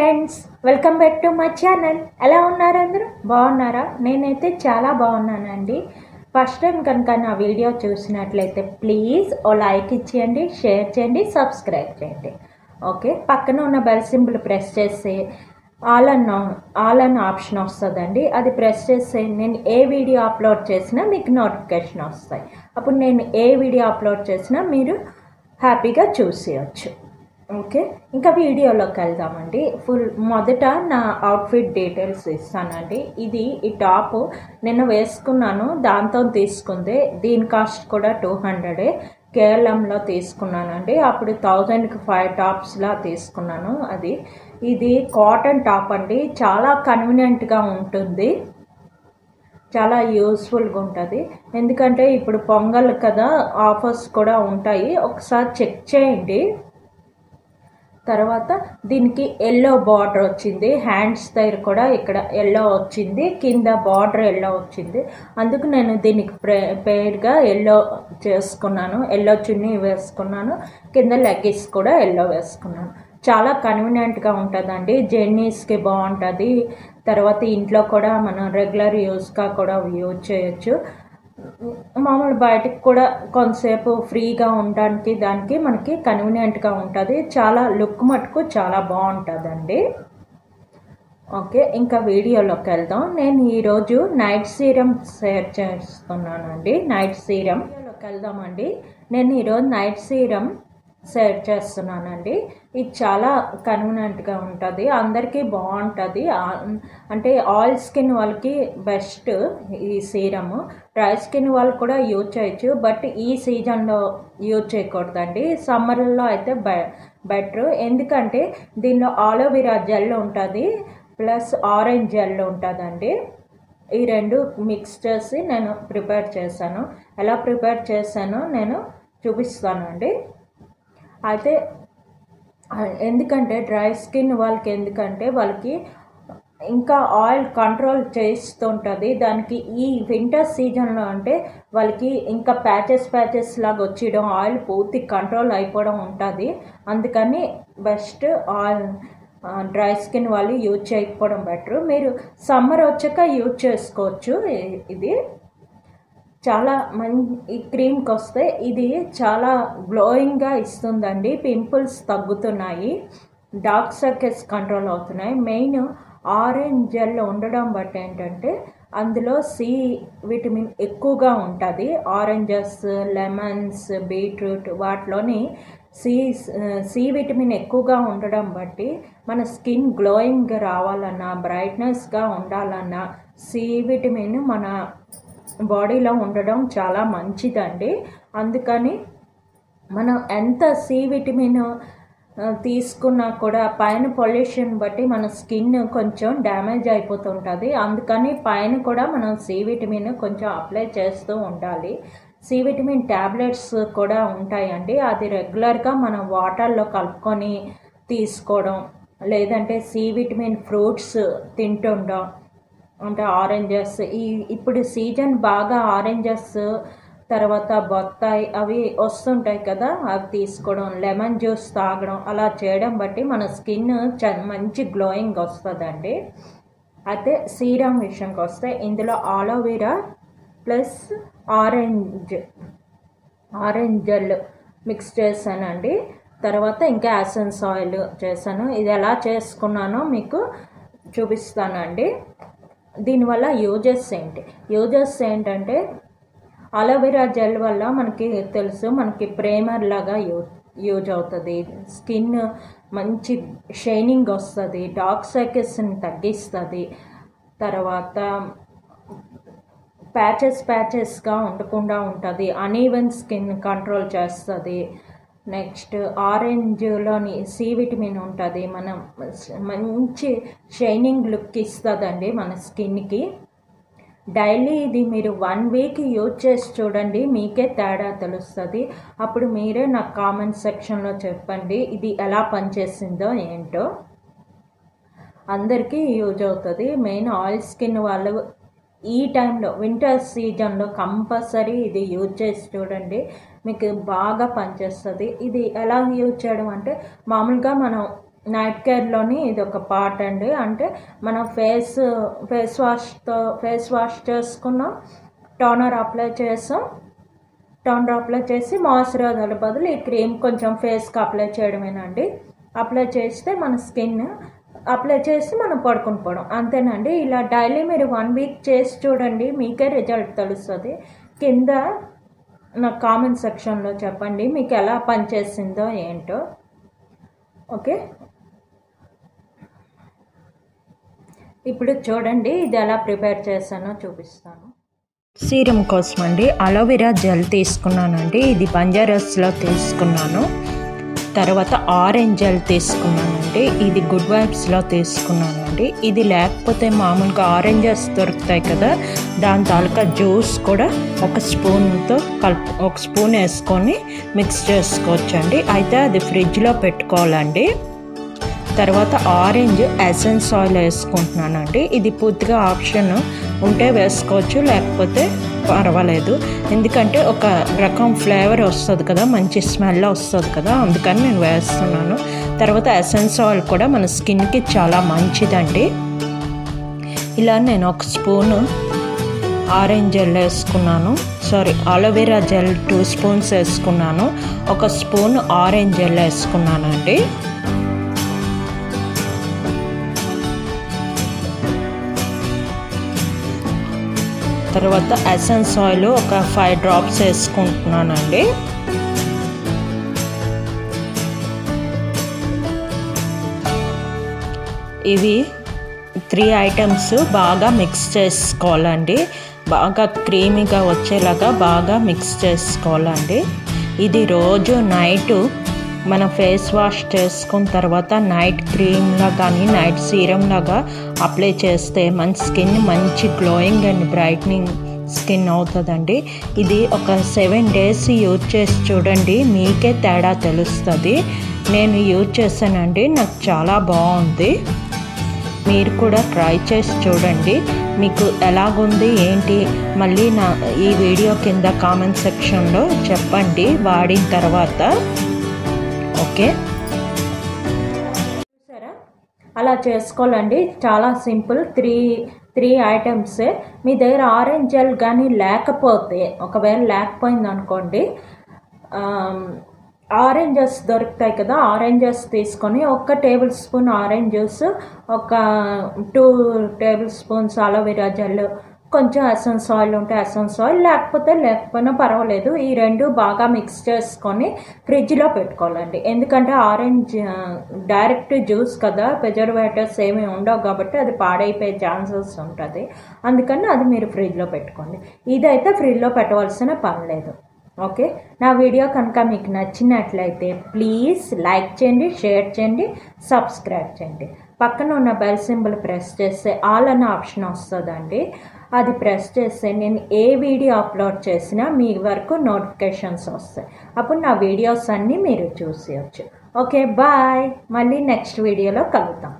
Friends welcome back to my channel. ఎలా ఉన్నారు అందరూ? బాగున్నారా? నేనైతే చాలా బాగున్నానండి. ఫస్ట్ టైం కనుక నా వీడియో చూసినట్లయితే ప్లీజ్ ఓ లైక్ ఇచ్చేయండి షేర్ చేయండి సబ్స్క్రైబ్ చేయండి. ఓకే పక్కన ఉన్న బెల్ సింబుల్ ప్రెస్ చేసి all on all on option వస్తుందండి. అది ప్రెస్ చేస్తే నేను ఏ వీడియో అప్లోడ్ చేసినా మీకు నోటిఫికేషన్ వస్తాయి. అప్పుడు నేను ఏ వీడియో అప్లోడ్ చేసినా మీరు హ్యాపీగా చూసేయచ్చు. ఓకే. ఇంకా వీడియోలోకి వెళ్దామండి. ఫుల్ మొదట నా అవుట్ఫిట్ డీటెయిల్స్ ఇస్తానండి. ఇది ఈ టాప్ నిన్న వేసుకున్నాను దాంతో తీసుకుంది. దీని కాస్ట్ కూడా టూ హండ్రెడే కేరళంలో తీసుకున్నానండి. అప్పుడు థౌజండ్కి ఫైవ్ టాప్స్లా తీసుకున్నాను అది. ఇది కాటన్ టాప్ అండి. చాలా కన్వీనియంట్గా ఉంటుంది. చాలా యూస్ఫుల్గా ఉంటుంది. ఎందుకంటే ఇప్పుడు పొంగల్ కదా ఆఫర్స్ కూడా ఉంటాయి. ఒకసారి చెక్ చేయండి. తర్వాత దీనికి ఎల్లో బార్డర్ వచ్చింది. హ్యాండ్స్ దగ్గర కూడా ఇక్కడ ఎల్లో వచ్చింది. కింద బార్డర్ ఎల్లో వచ్చింది. అందుకు నేను దీనికి ప్రే పేర్గా ఎల్లో చేసుకున్నాను. ఎల్లో చున్నీ వేసుకున్నాను. కింద లెగ్గిస్ కూడా ఎల్లో వేసుకున్నాను. చాలా కన్వీనియంట్గా ఉంటుందండి. జర్నీస్కి బాగుంటుంది. తర్వాత ఇంట్లో కూడా మనం రెగ్యులర్ యూస్గా కూడా యూజ్ చేయొచ్చు. మామూలు బయటకు కూడా కొంతసేపు ఫ్రీగా ఉండడానికి దానికి మనకి కన్వీనియంట్గా ఉంటుంది. చాలా లుక్ మటుకు చాలా బాగుంటుందండి. ఓకే ఇంకా వీడియోలోకి వెళ్దాం. నేను ఈరోజు నైట్ సీరం షేర్ చేస్తున్నానండి. నైట్ సీరం వీడియోలోకి వెళ్దామండి. నేను ఈరోజు నైట్ సీరం షేర్ చేస్తున్నానండి. ఇది చాలా కన్వీనెంట్గా ఉంటుంది. అందరికీ బాగుంటుంది. అంటే ఆయిల్ స్కిన్ వాళ్ళకి బెస్ట్ ఈ సీరము డ్రై స్కిన్ వాళ్ళు కూడా యూజ్ చేయొచ్చు. బట్ ఈ సీజన్లో యూజ్ చేయకూడదండి. సమ్మర్లో అయితే బె బెటర్ ఎందుకంటే దీనిలో ఆలోవెరా జెల్ ఉంటుంది ప్లస్ ఆరెంజ్ జెల్ ఉంటుందండి. ఈ రెండు మిక్స్ చేసి నేను ప్రిపేర్ చేశాను. ఎలా ప్రిపేర్ చేశానో నేను చూపిస్తానండి. అయితే ఎందుకంటే డ్రై స్కిన్ వాళ్ళకి ఎందుకంటే వాళ్ళకి ఇంకా ఆయిల్ కంట్రోల్ చేస్తుంటుంది. దానికి ఈ వింటర్ సీజన్లో అంటే వాళ్ళకి ఇంకా ప్యాచెస్ ప్యాచెస్ లాగా వచ్చేయడం ఆయిల్ పూర్తి కంట్రోల్ అయిపోవడం ఉంటుంది. అందుకని బెస్ట్ ఆయిల్ డ్రై స్కిన్ వాళ్ళు యూజ్ చేయకపోవడం బెటర్. మీరు సమ్మర్ వచ్చాక యూజ్ చేసుకోవచ్చు. ఇది చాలా మంచి ఈ క్రీమ్కి వస్తే ఇది చాలా గ్లోయింగ్గా ఇస్తుందండి. పింపుల్స్ తగ్గుతున్నాయి. డార్క్ సర్కిల్స్ కంట్రోల్ అవుతున్నాయి. మెయిన్ ఆరెంజ్ జెల్ ఉండడం బట్టి ఏంటంటే అందులో సి విటమిన్ ఎక్కువగా ఉంటుంది. ఆరెంజెస్ లెమన్స్ బీట్రూట్ వాటిలోని సి సి విటమిన్ ఎక్కువగా ఉండడం బట్టి మన స్కిన్ గ్లోయింగ్ రావాలన్నా బ్రైట్నెస్గా ఉండాలన్నా సి విటమిన్ మన బాడీలో ఉండడం చాలా మంచిదండి. అందుకని మనం ఎంత సి విటమిన్ తీసుకున్నా కూడా పైన పొల్యూషన్ బట్టి మన స్కిన్ కొంచెం డ్యామేజ్ అయిపోతుంటుంది. అందుకని పైన కూడా మనం సి విటమిన్ కొంచెం అప్లై చేస్తూ ఉండాలి. సి విటమిన్ ట్యాబ్లెట్స్ కూడా ఉంటాయండి. అది రెగ్యులర్గా మనం వాటర్లో కలుపుకొని తీసుకోవడం లేదంటే సి విటమిన్ ఫ్రూట్స్ తింటుండడం అంటే ఆరెంజెస్ ఈ ఇప్పుడు సీజన్ బాగా ఆరెంజెస్ తర్వాత బొత్తాయి అవి వస్తుంటాయి కదా అవి తీసుకోవడం లెమన్ జ్యూస్ తాగడం అలా చేయడం బట్టి మన స్కిన్ చ మంచి గ్లోయింగ్ వస్తుందండి. అయితే సీరం విషయంకి వస్తే ఇందులో aloe vera plus orange orange gel mix చేశానండి. తర్వాత ఇంకా యాసెన్స్ ఆయిల్ చేశాను. ఇది ఎలా చేసుకున్నానో మీకు చూపిస్తానండి. దీనివల్ల యూజెస్ ఏంటి? యూజెస్ ఏంటంటే అలోవెరా జెల్ వల్ల మనకి తెలుసు మనకి ప్రేమర్ లాగా యూ యూజ్ అవుతుంది. స్కిన్ మంచి షైనింగ్ వస్తుంది డార్క్ సర్కిల్స్ని తగ్గిస్తుంది. తర్వాత ప్యాచెస్ ప్యాచెస్గా ఉండకుండా ఉంటుంది అనీవెన్ స్కిన్ కంట్రోల్ చేస్తుంది. నెక్స్ట్ ఆరెంజ్లోని సి విటమిన్ ఉంటుంది. మనం మంచి షైనింగ్ లుక్ ఇస్తుందండి మన స్కిన్కి. డైలీ ఇది మీరు వన్ వీక్ యూజ్ చేసి చూడండి మీకే తేడా తెలుస్తుంది. అప్పుడు మీరే నాకు కామెంట్ సెక్షన్లో చెప్పండి ఇది ఎలా పనిచేసిందో ఏంటో. అందరికీ యూజ్ అవుతుంది. మెయిన్ ఆయిల్ స్కిన్ వాళ్ళు ఈ టైంలో వింటర్ సీజన్లో కంపల్సరీ ఇది యూజ్ చేసి చూడండి. మీకు బాగా పనిచేస్తుంది. ఇది ఎలా యూజ్ చేయడం అంటే మామూలుగా మనం నైట్ కేర్లోని ఇది ఒక పార్ట్ అండి. అంటే మనం ఫేస్ ఫేస్ వాష్తో ఫేస్ వాష్ చేసుకున్నాం టోనర్ అప్లై చేసాం. టోనర్ అప్లై చేసి మాయిశ్చరైజర్ బదులు ఈ క్రీమ్ కొంచెం ఫేస్కి అప్లై చేయడమేనండి. అప్లై చేస్తే మన స్కిన్ అప్లై చేసి మనం పడుకుని పోవడం. అంతేనండి. ఇలా డైలీ మీరు వన్ వీక్ చేసి చూడండి మీకే రిజల్ట్ తెలుస్తుంది. కింద నాకు కామెంట్ సెక్షన్లో చెప్పండి. మీకు ఎలా పనిచేసిందో ఏంటో. ఓకే ఇప్పుడు చూడండి ఇది ఎలా ప్రిపేర్ చేశానో చూపిస్తాను. సీరం కోసం అండి. అలోవెరా జెల్ తీసుకున్నానండి. ఇది బంజారస్లో తీసుకున్నాను. తర్వాత ఆరెంజ్ జెల్ తీసుకున్నానండి. ఇది గుడ్ వైబ్స్లో తీసుకున్నానండి. ఇది లేకపోతే మామూలుగా ఆరెంజెస్ దొరుకుతాయి కదా దాని తాలూకా జ్యూస్ కూడా ఒక స్పూన్తో కలుపు ఒక స్పూన్ వేసుకొని మిక్స్ చేసుకోవచ్చండి. అయితే అది ఫ్రిడ్జ్లో పెట్టుకోవాలండి. తర్వాత ఆరెంజ్ ఎసెన్స్ ఆయిల్ వేసుకుంటున్నానండి. ఇది పూర్తిగా ఆప్షన్ ఉంటే వేసుకోవచ్చు లేకపోతే పర్వాలేదు. ఎందుకంటే ఒక రకం ఫ్లేవర్ వస్తుంది కదా మంచి స్మెల్ వస్తుంది కదా అందుకని నేను వేస్తున్నాను. తర్వాత ఎసెన్స్ ఆయిల్ కూడా మన స్కిన్కి చాలా మంచిదండి. ఇలా నేను ఒక స్పూను ఆరెంజ్ జెల్ వేసుకున్నాను. Sorry aloe vera gel two spoons వేసుకున్నాను. ఒక స్పూన్ ఆరెంజ్ జెల్ వేసుకున్నానండి. తర్వాత ఎసెన్స్ ఆయిల్ ఒక ఫైవ్ డ్రాప్స్ వేసుకుంటున్నానండి. ఇవి త్రీ ఐటమ్స్ బాగా మిక్స్ చేసుకోవాలండి. బాగా క్రీమీగా వచ్చేలాగా బాగా మిక్స్ చేసుకోవాలండి. ఇది రోజు నైటు మనం ఫేస్ వాష్ చేసుకున్న తర్వాత నైట్ క్రీమ్లా కానీ నైట్ సీరం లాగా అప్లై చేస్తే మన స్కిన్ మంచి గ్లోయింగ్ అండ్ బ్రైట్నింగ్ స్కిన్ అవుతుందండి. ఇది ఒక సెవెన్ డేస్ యూజ్ చేసి చూడండి మీకే తేడా తెలుస్తుంది. నేను యూజ్ చేశానండి నాకు చాలా బాగుంది. మీరు కూడా ట్రై చేసి చూడండి మీకు ఎలాగుంది ఏంటి? మళ్ళీ నా ఈ వీడియో కింద కామెంట్ సెక్షన్లో చెప్పండి. వాడిన తర్వాత ఓకే. చూసారా? అలా చేసుకోవాలండి. చాలా సింపుల్. Three three items. మీ దగ్గర ఆరెంజ్ జెల్ కానీ లేకపోతే ఒకవేళ లేకపోయింది అనుకోండి ఆరెంజెస్ దొరుకుతాయి కదా ఆరెంజెస్ తీసుకొని ఒక టేబుల్ స్పూన్ ఆరెంజ్ జ్యూస్ ఒక two table spoons aloe vera gel కొంచెం ఎసెన్స్ ఆయిల్ ఉంటే ఎసెన్స్ ఆయిల్ లేకపోతే లేకపోయినా పర్వాలేదు. ఈ రెండు బాగా మిక్స్ చేసుకొని ఫ్రిడ్జ్లో పెట్టుకోవాలండి. ఎందుకంటే ఆరెంజ్ డైరెక్ట్ జ్యూస్ కదా ప్రిజర్వేటర్స్ ఏమీ ఉండవు కాబట్టి అది పాడైపోయే ఛాన్సెస్ ఉంటుంది. అందుకని అది మీరు ఫ్రిడ్జ్లో పెట్టుకోండి. ఇదైతే ఫ్రిడ్జ్లో పెట్టవలసిన పని లేదు. ఓకే? నా వీడియో కనుక మీకు నచ్చినట్లయితే ప్లీజ్ లైక్ చేయండి షేర్ చేయండి సబ్స్క్రైబ్ చేయండి. పక్కన ఉన్న బెల్ సింబల్ ప్రెస్ చేస్తే ఆల్ అన్న ఆప్షన్ వస్తుందండి. అది ప్రెస్ చేస్తే నేను ఏ వీడియో అప్లోడ్ చేసినా మీ వరకు నోటిఫికేషన్స్ వస్తాయి. అప్పుడు నా వీడియోస్ అన్నీ మీరు చూసేయచ్చు ఓకే బాయ్ మళ్ళీ నెక్స్ట్ వీడియోలో కలుద్దాం.